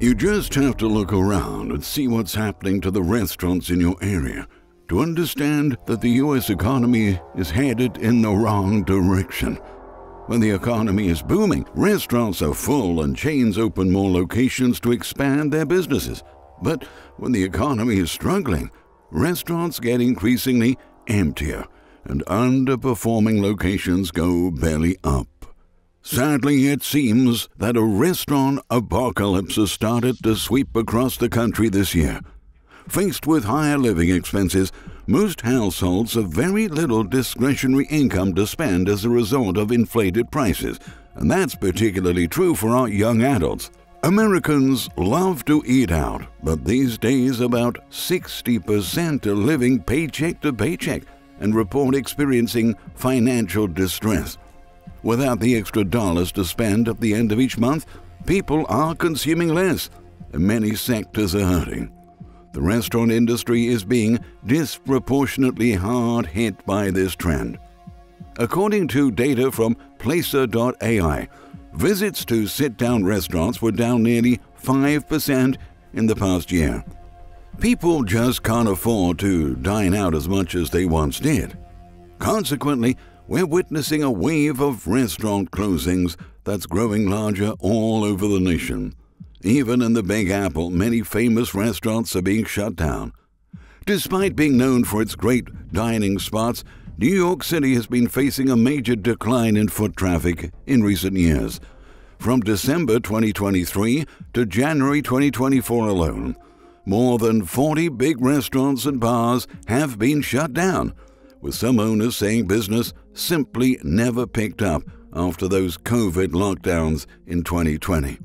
You just have to look around and see what's happening to the restaurants in your area to understand that the US economy is headed in the wrong direction. When the economy is booming, restaurants are full and chains open more locations to expand their businesses. But when the economy is struggling, restaurants get increasingly emptier and underperforming locations go belly up. Sadly, it seems that a restaurant apocalypse has started to sweep across the country this year. Faced with higher living expenses, most households have very little discretionary income to spend as a result of inflated prices, and that's particularly true for our young adults. Americans love to eat out, but these days about 60% are living paycheck to paycheck and report experiencing financial distress. Without the extra dollars to spend at the end of each month, people are consuming less, and many sectors are hurting. The restaurant industry is being disproportionately hard hit by this trend. According to data from Placer.ai, visits to sit down restaurants were down nearly 5% in the past year. People just can't afford to dine out as much as they once did. Consequently, we're witnessing a wave of restaurant closings that's growing larger all over the nation. Even in the Big Apple, many famous restaurants are being shut down. Despite being known for its great dining spots, New York City has been facing a major decline in foot traffic in recent years. From December 2023 to January 2024 alone, more than 40 big restaurants and bars have been shut down, with some owners saying business simply never picked up after those COVID lockdowns in 2020.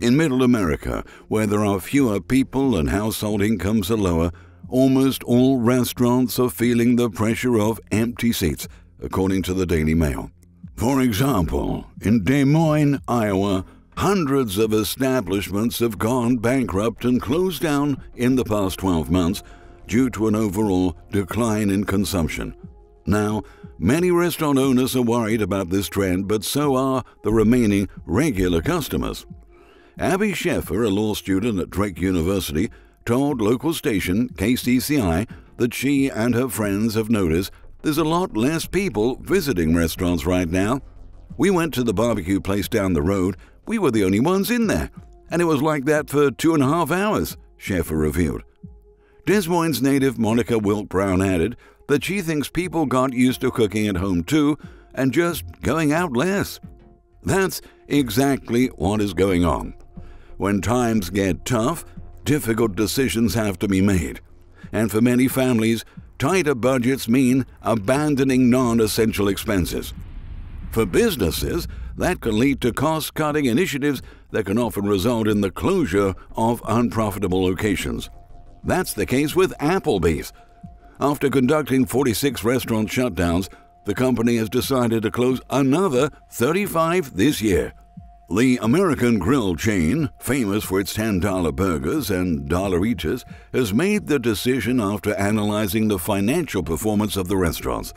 In Middle America, where there are fewer people and household incomes are lower, almost all restaurants are feeling the pressure of empty seats, according to the Daily Mail. For example, in Des Moines, Iowa, hundreds of establishments have gone bankrupt and closed down in the past 12 months due to an overall decline in consumption. Now, many restaurant owners are worried about this trend, but so are the remaining regular customers. Abby Sheffer, a law student at Drake University, told local station KCCI that she and her friends have noticed there's a lot less people visiting restaurants right now. We went to the barbecue place down the road. We were the only ones in there. And it was like that for two and a half hours, Sheffer revealed. Des Moines native Monica Wilk Brown added that she thinks people got used to cooking at home too and just going out less. That's exactly what is going on. When times get tough, difficult decisions have to be made. And for many families, tighter budgets mean abandoning non essential expenses. For businesses, that can lead to cost cutting initiatives that can often result in the closure of unprofitable locations. That's the case with Applebee's. After conducting 46 restaurant shutdowns, the company has decided to close another 35 this year. The American grill chain, famous for its $10 burgers and dollaritas, has made the decision after analyzing the financial performance of the restaurants.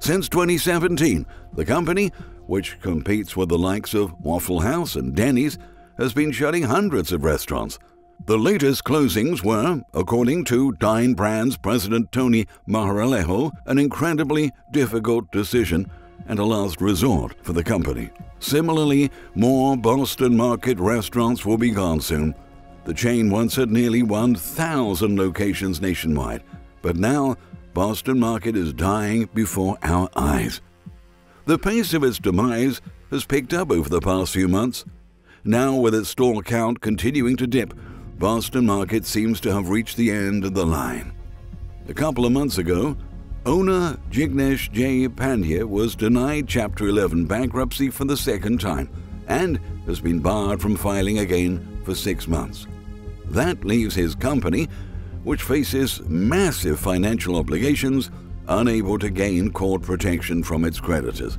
Since 2017, the company, which competes with the likes of Waffle House and Denny's, has been shutting hundreds of restaurants. The latest closings were, according to Dine Brands president Tony Moralejo, an incredibly difficult decision and a last resort for the company. Similarly, more Boston Market restaurants will be gone soon. The chain once had nearly 1,000 locations nationwide, but now Boston Market is dying before our eyes. The pace of its demise has picked up over the past few months. Now, with its store count continuing to dip, Boston Market seems to have reached the end of the line. A couple of months ago, owner Jignesh J. Pandya was denied Chapter 11 bankruptcy for the second time and has been barred from filing again for six months. That leaves his company, which faces massive financial obligations, unable to gain court protection from its creditors.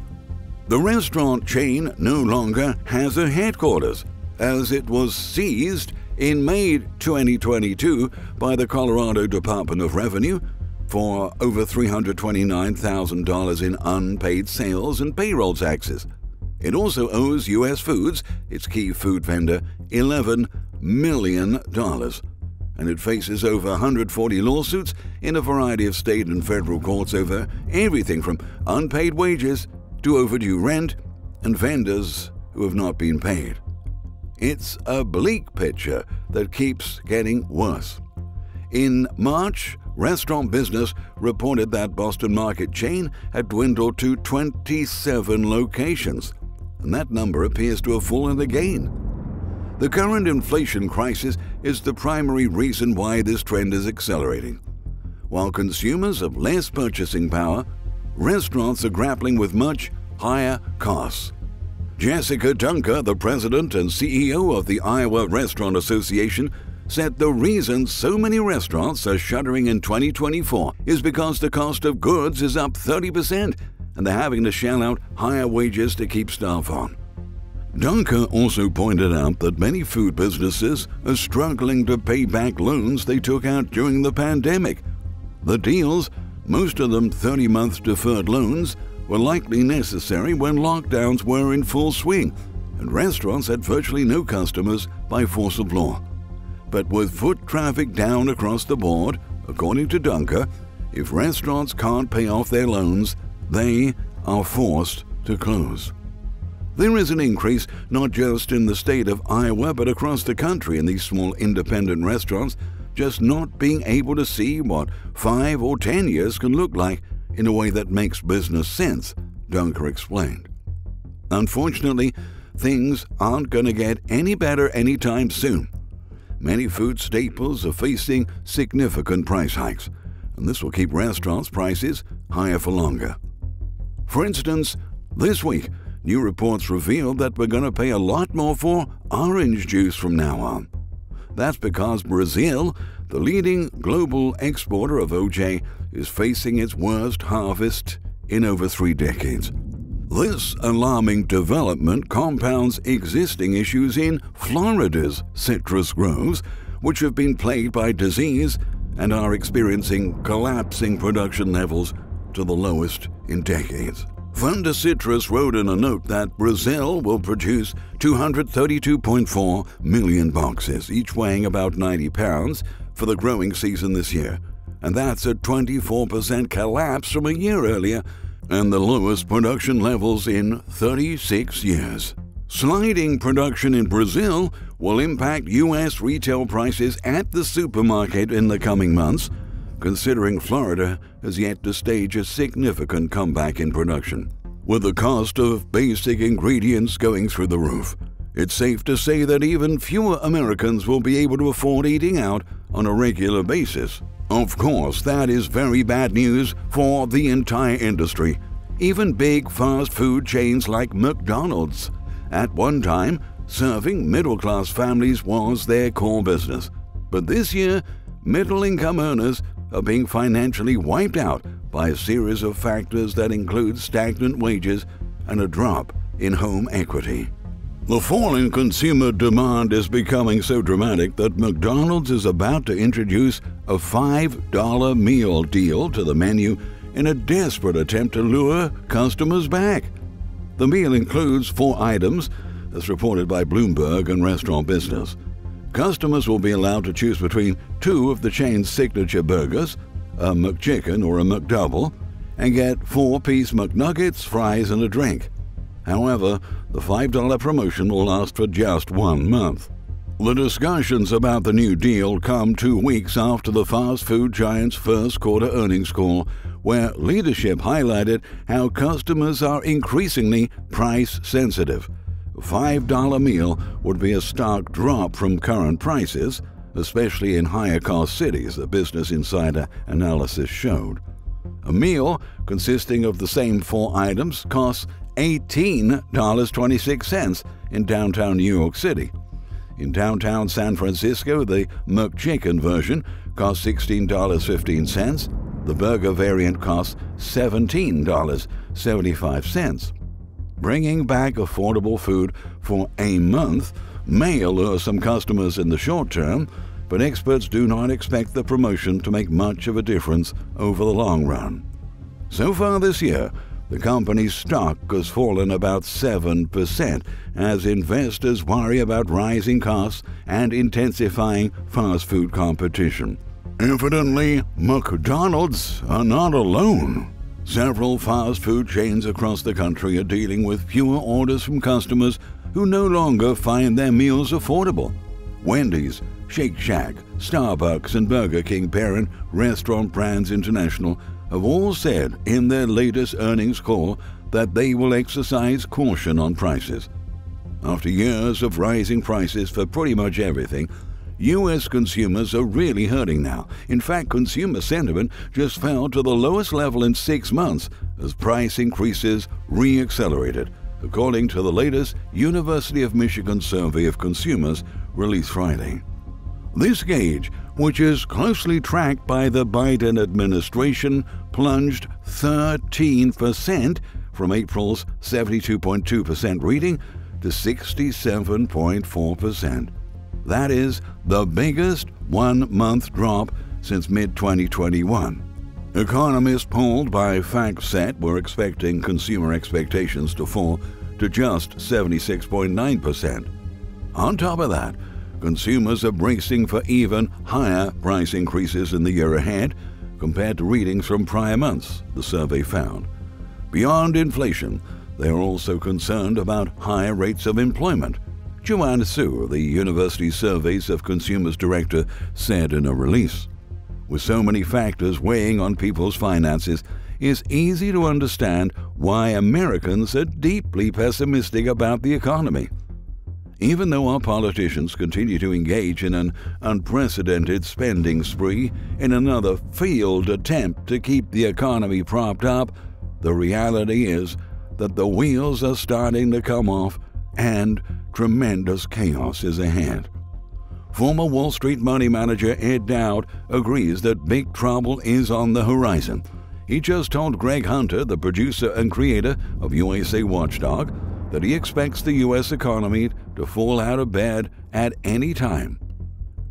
The restaurant chain no longer has a headquarters, as it was seized in May 2022 by the Colorado Department of Revenue for over $329,000 in unpaid sales and payroll taxes. It also owes US Foods, its key food vendor, $11 million, and it faces over 140 lawsuits in a variety of state and federal courts over everything from unpaid wages to overdue rent and vendors who have not been paid. It's a bleak picture that keeps getting worse. In March, restaurant business reported that Boston Market chain had dwindled to 27 locations, and that number appears to have fallen again. The current inflation crisis is the primary reason why this trend is accelerating. While consumers have less purchasing power, restaurants are grappling with much higher costs. Jessica Dunker, the president and CEO of the Iowa Restaurant Association, said the reason so many restaurants are shuttering in 2024 is because the cost of goods is up 30% and they're having to shell out higher wages to keep staff on. Dunker also pointed out that many food businesses are struggling to pay back loans they took out during the pandemic. The deals, most of them 30 month deferred loans, were likely necessary when lockdowns were in full swing and restaurants had virtually no customers by force of law. But with foot traffic down across the board, according to Dunker, if restaurants can't pay off their loans, they are forced to close. There is an increase not just in the state of Iowa but across the country in these small independent restaurants just not being able to see what five or ten years can look like in a way that makes business sense, Dunker explained. Unfortunately, things aren't going to get any better anytime soon many food staples are facing significant price hikes, and this will keep restaurants' prices higher for longer. For instance, this week, new reports revealed that we're going to pay a lot more for orange juice from now on. That's because Brazil, the leading global exporter of OJ, is facing its worst harvest in over three decades. This alarming development compounds existing issues in Florida's citrus groves, which have been plagued by disease and are experiencing collapsing production levels to the lowest in decades. Fundecitrus wrote in a note that Brazil will produce 232.4 million boxes, each weighing about 90 pounds, for the growing season this year. And that's a 24% collapse from a year earlier and the lowest production levels in 36 years. Sliding production in Brazil will impact U.S. retail prices at the supermarket in the coming months, considering Florida has yet to stage a significant comeback in production. With the cost of basic ingredients going through the roof, it's safe to say that even fewer Americans will be able to afford eating out on a regular basis. Of course, that is very bad news for the entire industry, even big fast food chains like McDonald's. At one time, serving middle class families was their core business. But this year, middle income earners are being financially wiped out by a series of factors that include stagnant wages and a drop in home equity. The fall in consumer demand is becoming so dramatic that McDonald's is about to introduce a $5 meal deal to the menu in a desperate attempt to lure customers back. The meal includes four items, as reported by Bloomberg and Restaurant Business. Customers will be allowed to choose between two of the chain's signature burgers, a McChicken or a McDouble, and get four piece McNuggets, fries, and a drink. However, the $5 promotion will last for just one month. The discussions about the new deal come two weeks after the fast food giant's first quarter earnings call, where leadership highlighted how customers are increasingly price sensitive. A $5 meal would be a stark drop from current prices, especially in higher cost cities, the Business Insider analysis showed. A meal consisting of the same four items costs $18.26 in downtown New York City. In downtown San Francisco, the McChicken version costs $16.15. The burger variant costs $17.75. Bringing back affordable food for a month may allure some customers in the short term, but experts do not expect the promotion to make much of a difference over the long run. So far this year, the company's stock has fallen about 7% as investors worry about rising costs and intensifying fast food competition. Evidently, McDonald's are not alone. Several fast food chains across the country are dealing with fewer orders from customers who no longer find their meals affordable. Wendy's, Shake Shack, Starbucks, and Burger King parent Restaurant Brands International have all said in their latest earnings call that they will exercise caution on prices. After years of rising prices for pretty much everything, U.S. consumers are really hurting now. In fact, consumer sentiment just fell to the lowest level in six months as price increases re-accelerated, according to the latest University of Michigan survey of consumers released Friday. This gauge, which is closely tracked by the Biden administration, plunged 13% from April's 72.2% reading to 67.4%. That is the biggest one month drop since mid 2021. Economists polled by FactSet were expecting consumer expectations to fall to just 76.9%. On top of that, consumers are bracing for even higher price increases in the year ahead compared to readings from prior months, the survey found. Beyond inflation, they are also concerned about higher rates of employment Joanne Hsu, the University Surveys of Consumers Director, said in a release. With so many factors weighing on people's finances, it's easy to understand why Americans are deeply pessimistic about the economy. Even though our politicians continue to engage in an unprecedented spending spree in another failed attempt to keep the economy propped up, the reality is that the wheels are starting to come off and tremendous chaos is ahead. Former Wall Street money manager Ed Dowd agrees that big trouble is on the horizon. He just told Greg Hunter, the producer and creator of USA Watchdog, that he expects the U.S. economy to fall out of bed at any time.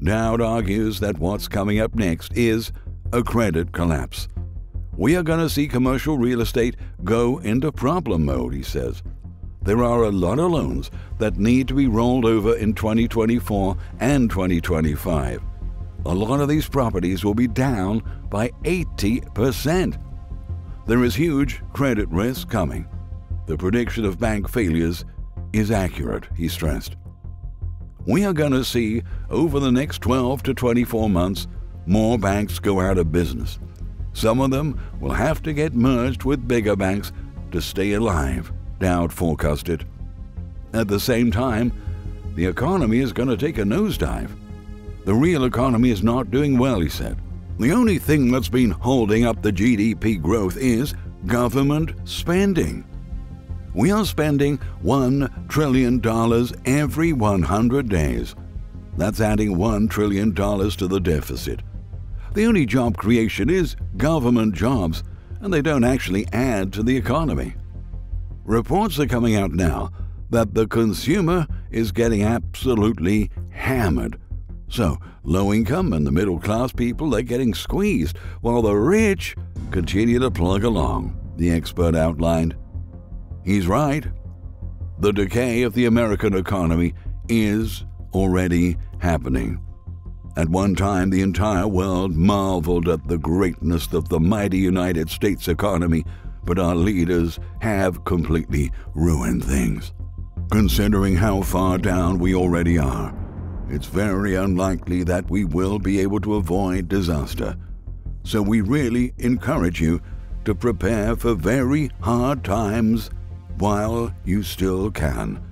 Dowd argues that what's coming up next is a credit collapse. We are going to see commercial real estate go into problem mode, he says there are a lot of loans that need to be rolled over in 2024 and 2025. A lot of these properties will be down by 80%. There is huge credit risk coming. The prediction of bank failures is accurate, he stressed. We are going to see over the next 12 to 24 months more banks go out of business. Some of them will have to get merged with bigger banks to stay alive. Dowd forecasted. At the same time, the economy is going to take a nosedive. The real economy is not doing well, he said. The only thing that's been holding up the GDP growth is government spending. We are spending $1 trillion every 100 days. That's adding $1 trillion to the deficit. The only job creation is government jobs, and they don't actually add to the economy. Reports are coming out now that the consumer is getting absolutely hammered. So, low income and the middle class people are getting squeezed, while the rich continue to plug along, the expert outlined. He's right. The decay of the American economy is already happening. At one time, the entire world marveled at the greatness of the mighty United States economy but our leaders have completely ruined things. Considering how far down we already are, it's very unlikely that we will be able to avoid disaster. So we really encourage you to prepare for very hard times while you still can.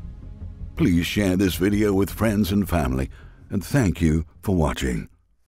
Please share this video with friends and family, and thank you for watching.